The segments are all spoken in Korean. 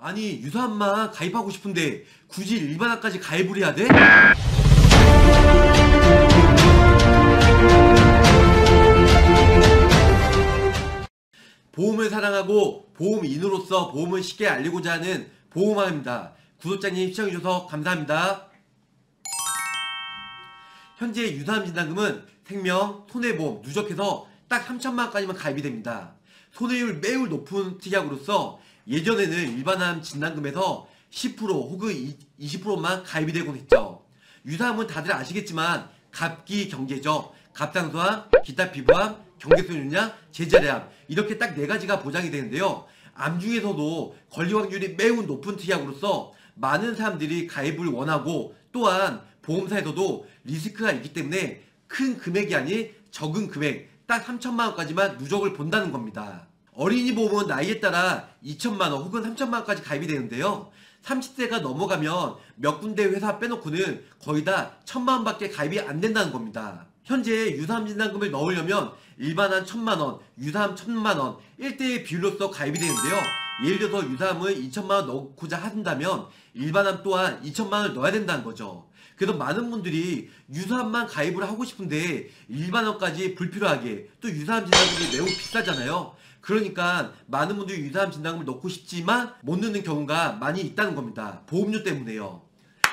아니 유사함만 가입하고 싶은데 굳이 일반화까지 가입을 해야 돼? 보험을 사랑하고 보험인으로서 보험을 쉽게 알리고자 하는 보험왕입니다. 구독자님 시청해주셔서 감사합니다. 현재 유사암 진단금은 생명, 손해보험, 누적해서 딱 3천만 원까지만 가입이 됩니다. 손해율 매우 높은 특약으로서 예전에는 일반암 진단금에서 10% 혹은 20%만 가입이 되곤 했죠. 유사암은 다들 아시겠지만 갑기 경계죠. 갑상선암, 기타 피부암, 경계선윤양, 제자리암 이렇게 딱 네 가지가 보장이 되는데요. 암 중에서도 권리 확률이 매우 높은 특약으로서 많은 사람들이 가입을 원하고 또한 보험사에서도 리스크가 있기 때문에 큰 금액이 아닌 적은 금액 딱 3천만 원까지만 누적을 본다는 겁니다. 어린이 보험은 나이에 따라 2천만 원 혹은 3천만 원까지 가입이 되는데요. 30세가 넘어가면 몇 군데 회사 빼놓고는 거의 다 천만 원 밖에 가입이 안 된다는 겁니다. 현재 유사암 진단금을 넣으려면 일반암 천만 원, 유사암 천만 원 1대1 비율로서 가입이 되는데요. 예를 들어서 유사암을 2천만 원 넣고자 한다면 일반암 또한 2천만 원을 넣어야 된다는 거죠. 그래서 많은 분들이 유사암만 가입을 하고 싶은데 일반암까지 불필요하게 또 유사암 진단금이 매우 비싸잖아요. 그러니까 많은 분들이 유사암 진단금을 넣고 싶지만 못 넣는 경우가 많이 있다는 겁니다. 보험료 때문에요.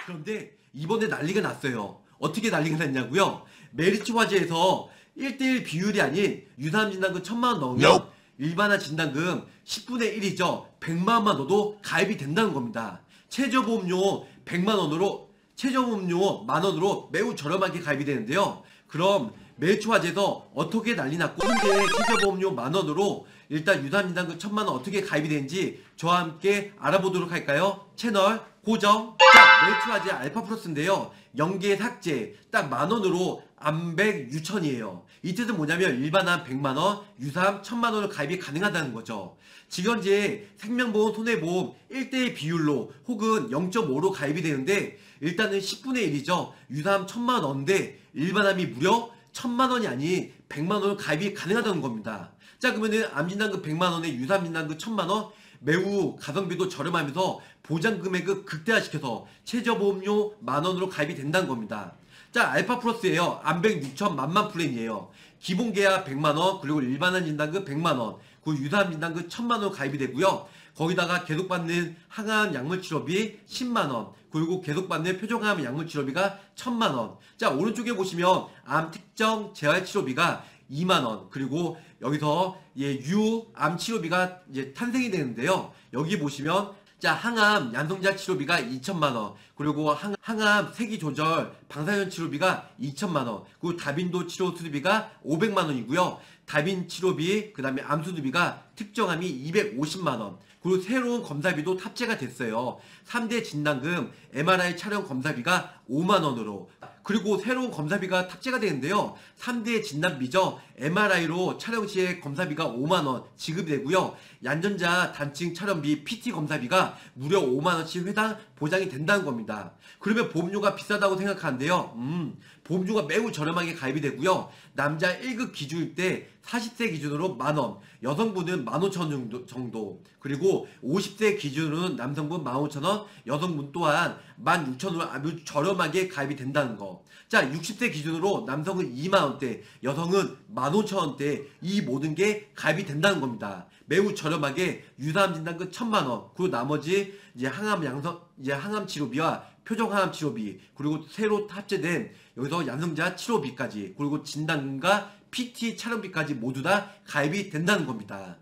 그런데 이번에 난리가 났어요. 어떻게 난리가 났냐고요? 메리츠 화재에서 1대1 비율이 아닌 유사암 진단금 1000만 원 넣으면 Nope. 일반암 진단금 10분의 1이죠. 100만 원만 넣어도 가입이 된다는 겁니다. 최저보험료 100만 원으로 최저보험료 만 원으로 매우 저렴하게 가입이 되는데요. 그럼 메리츠 화재에서 어떻게 난리 났고 현재 최저보험료 만 원으로 일단 유사암 진단금 1000만 원 어떻게 가입이 되는지 저와 함께 알아보도록 할까요? 채널 고정. 자, 화재 알파 플러스인데요. 연계 삭제 딱 만 원으로 암백 유천이에요. 이 뜻은 뭐냐면 일반암 100만 원, 유사암 1000만 원을 가입이 가능하다는 거죠. 지금 현재 생명보험, 손해보험 1대1 비율로 혹은 0.5로 가입이 되는데 일단은 10분의 1이죠. 유사암 1000만 원인데 일반암이 무려 1000만 원이 아닌 100만 원을 가입이 가능하다는 겁니다. 자 그러면은 암진단금 100만 원에 유사암 진단금 1000만 원 매우 가성비도 저렴하면서 보장 금액을 극대화시켜서 최저보험료 만 원으로 가입이 된다는 겁니다. 자 알파 플러스예요. 암백 유천 만만 플랜이에요. 기본 계약 100만 원 그리고 일반암 진단금 100만 원 그리고 유사암 진단금 1000만 원 가입이 되고요. 거기다가 계속 받는 항암 약물 치료비 10만 원 그리고 계속 받는 표적항암 약물 치료비가 1000만 원. 자 오른쪽에 보시면 암 특정 재활 치료비가 2만 원 그리고 여기서 예, 유암 치료비가 이제 탄생이 되는데요. 여기 보시면 자 항암 양성자 치료비가 2천만 원 그리고 항, 항암 세기 조절 방사선 치료비가 2천만 원 그리고 다빈도 치료 수술비가 500만 원이고요. 다빈 치료비 그 다음에 암 수술비가 특정암이 250만 원 그리고 새로운 검사비도 탑재가 됐어요. 3대 진단금 MRI 촬영 검사비가 5만 원으로 그리고 새로운 검사비가 탑재가 되는데요. 3대 진단비죠. MRI로 촬영 시에 검사비가 5만 원 지급이 되고요. 얀전자 단층 촬영비 PT 검사비가 무려 5만 원씩 회당 보장이 된다는 겁니다. 그러면 보험료가 비싸다고 생각하는데요. 음, 보험료가 매우 저렴하게 가입이 되고요. 남자 1급 기준일 때 40세 기준으로 만원, 여성분은 15,000원 정도, 정도, 그리고 50세 기준으로는 남성분 15,000원, 여성분 또한 16,000원으로 아주 저렴하게 가입이 된다는 거. 자, 60세 기준으로 남성은 2만원대, 여성은 15,000원대, 이 모든 게 가입이 된다는 겁니다. 매우 저렴하게 유사암 진단금 1,000만원, 그리고 나머지 이제 항암 양성, 이제 항암 치료비와 표정 항암 치료비, 그리고 새로 탑재된 여기서 양성자 치료비까지, 그리고 진단금과 PT 촬영비까지 모두 다 가입이 된다는 겁니다.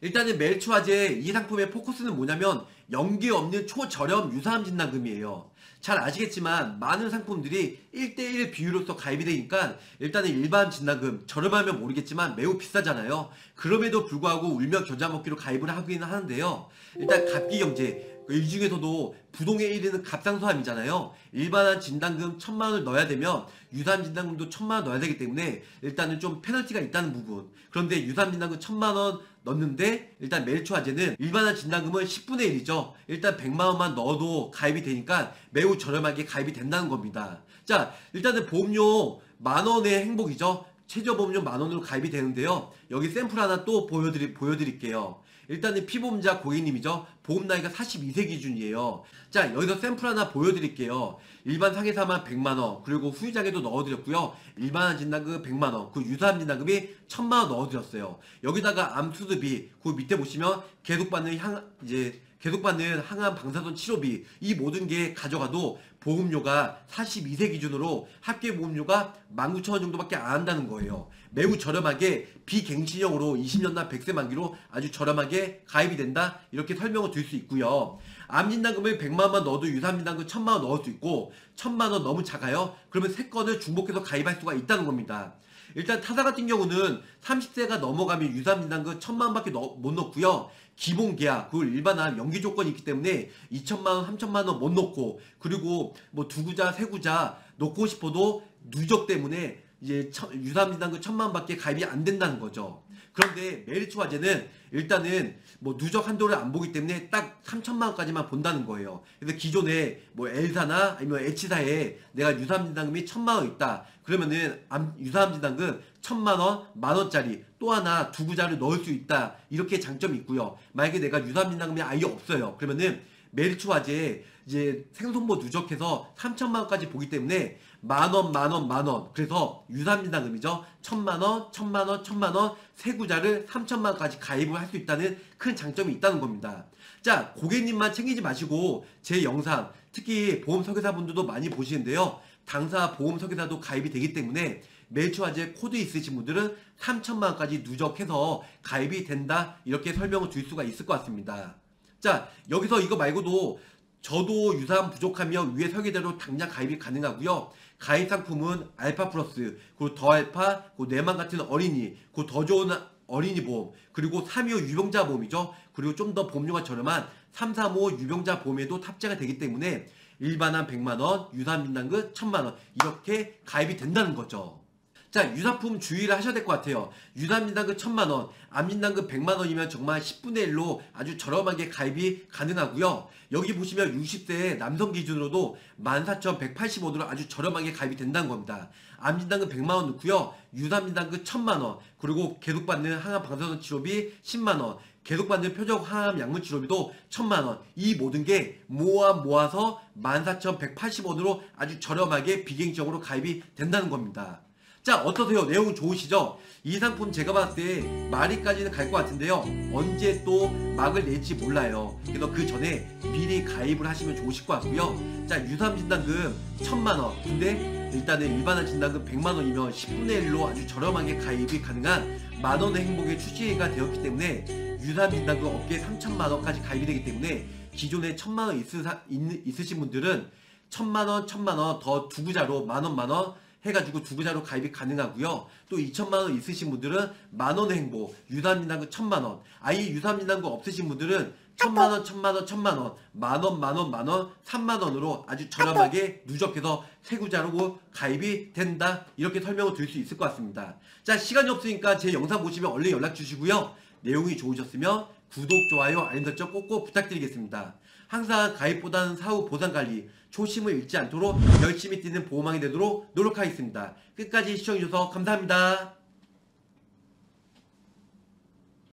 일단은 멜츠 화재 이 상품의 포커스는 뭐냐면 연계 없는 초저렴 유사암 진단금이에요. 잘 아시겠지만 많은 상품들이 1대1 비율로서 가입이 되니까 일단은 일반 진단금 저렴하면 모르겠지만 매우 비싸잖아요. 그럼에도 불구하고 울며 겨자 먹기로 가입을 하기는 하는데요. 일단 갑기경제 이 중에서도 부동의 1위는 갑상선암이잖아요. 일반암 진단금 천만 원을 넣어야 되면 유사암 진단금도 천만 원 넣어야 되기 때문에 일단은 좀 페널티가 있다는 부분. 그런데 유사암 진단금 천만 원 넣는데 일단 메리츠 화재는 일반암 진단금은 10분의 1이죠. 일단 100만 원만 넣어도 가입이 되니까 매우 저렴하게 가입이 된다는 겁니다. 자, 일단은 보험료 만 원의 행복이죠. 최저 보험료 만 원으로 가입이 되는데요. 여기 샘플 하나 또 보여드리, 보여드릴게요. 일단은 피보험자 고객님이죠. 보험 나이가 42세 기준이에요. 자, 여기서 샘플 하나 보여드릴게요. 일반 상해사만 100만원, 그리고 후유장애도 넣어드렸고요. 일반암 진단금 100만원, 그 유사암 진단금이 1000만원 넣어드렸어요. 여기다가 암 수술비, 그 밑에 보시면 계속 받는 향, 이제 계속 받는 항암 방사선 치료비 이 모든 게 가져가도 보험료가 42세 기준으로 합계 보험료가 19,000원 정도밖에 안 한다는 거예요. 매우 저렴하게 비갱신형으로 20년간 100세 만기로 아주 저렴하게 가입이 된다 이렇게 설명을 드릴 수 있고요. 암진단금을 100만원 넣어도 유사암진단금 1000만원 넣을 수 있고 1000만원 너무 작아요. 그러면 3건을 중복해서 가입할 수가 있다는 겁니다. 일단 타사 같은 경우는 30세가 넘어가면 유사암진단금 1000만원밖에 못 넣고요. 기본 계약, 그 일반암 연계 조건이 있기 때문에 2천만 원, 3천만 원 못 넣고 그리고 뭐 두 구좌, 세 구좌 넣고 싶어도 누적 때문에 이제 유사암진단금 1000만원밖에 가입이 안 된다는 거죠. 그런데 메리츠 화재는 일단은 뭐 누적 한도를 안 보기 때문에 딱 3천만 원까지만 본다는 거예요. 그래서 기존에 뭐 L사나 아니면 H사에 내가 유사암진단금이 1천만 원 있다. 그러면은 유사암진단금 1천만 원, 만 원짜리 또 하나 두 구자를 넣을 수 있다. 이렇게 장점이 있고요. 만약에 내가 유사암진단금이 아예 없어요. 그러면은 메리츠 화재에 이제 생손보 누적해서 3천만 원까지 보기 때문에 만원, 만원, 만원. 그래서 유사민당금이죠. 천만원, 천만원, 천만원, 세 구자를 3천만 원까지 가입을 할 수 있다는 큰 장점이 있다는 겁니다. 자, 고객님만 챙기지 마시고 제 영상, 특히 보험 설계사분들도 많이 보시는데요. 당사 보험 설계사도 가입이 되기 때문에 메리츠화재 코드 있으신 분들은 3천만 원까지 누적해서 가입이 된다. 이렇게 설명을 드릴 수가 있을 것 같습니다. 자, 여기서 이거 말고도 저도 유사암 부족하며 위에 설계대로 당장 가입이 가능하고요. 가입 상품은 알파 플러스, 그리고 더 알파, 그 내맘 같은 어린이, 그더 좋은 어린이 보험, 그리고 325 유병자 보험이죠. 그리고 좀 더 보험료가 저렴한 335 유병자 보험에도 탑재가 되기 때문에 일반암 100만원, 유사암 민당금 1000만원 이렇게 가입이 된다는 거죠. 자, 유사품 주의를 하셔야 될 것 같아요. 유사민당금 1000만원, 암진단금 100만원이면 정말 10분의 1로 아주 저렴하게 가입이 가능하고요. 여기 보시면 60세 남성 기준으로도 14,185도로 아주 저렴하게 가입이 된다는 겁니다. 암진단금 100만원 넣고요. 유사민당금 1000만원, 그리고 계속받는 항암 방사선 치료비 10만원, 계속받는 표적 항암 약물 치료비도 1000만원 이 모든 게 모아 모아서 14,180원으로 아주 저렴하게 비갱적으로 가입이 된다는 겁니다. 자 어떠세요? 내용 좋으시죠? 이 상품 제가 봤을 때 마리까지는 갈 것 같은데요. 언제 또 막을 낼지 몰라요. 그래서 그 전에 미리 가입을 하시면 좋으실 것 같고요. 자 유삼 진단금 천만원 근데 일단은 일반화 진단금 100만원이면 10분의 1로 아주 저렴하게 가입이 가능한 만원의 행복에 출시가 되었기 때문에 유삼 진단금 업계 3천만원까지 가입이 되기 때문에 기존에 천만원 있으신 분들은 천만원 천만원 더 두 구좌로 만원 만원 해가지고 두 구좌로 가입이 가능하고요. 또 2천만 원 있으신 분들은 만원 행복, 유사암진단금 천만 원, 아예 유사암진단금 없으신 분들은 천만 원, 천만 원, 천만 원, 만 원, 만 원, 만 원, 삼만 원으로 아주 저렴하게 누적해서 세 구좌로 가입이 된다. 이렇게 설명을 드릴 수 있을 것 같습니다. 자, 시간이 없으니까 제 영상 보시면 얼른 연락 주시고요. 내용이 좋으셨으면 구독, 좋아요, 알림 설정 꼭꼭 부탁드리겠습니다. 항상 가입보다는 사후 보상 관리, 초심을 잃지 않도록 열심히 뛰는 보호망이 되도록 노력하겠습니다. 끝까지 시청해주셔서 감사합니다.